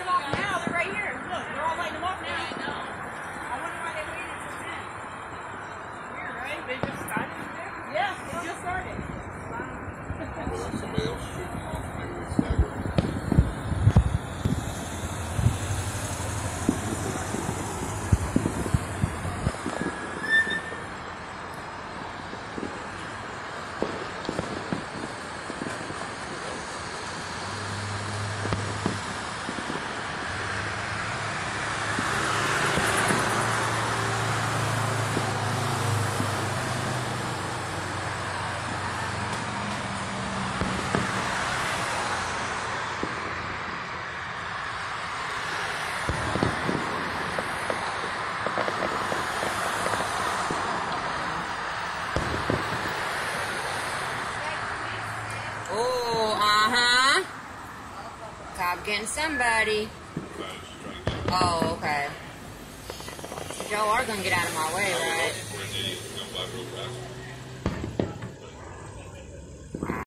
them off now. They're right here. Look, they're all lighting them off now. I know. I wonder why they waited until 10. Weird, right? They just started? Yeah, they just started. Wow. cop getting somebody. Oh, okay. Y'all are gonna get out of my way, right?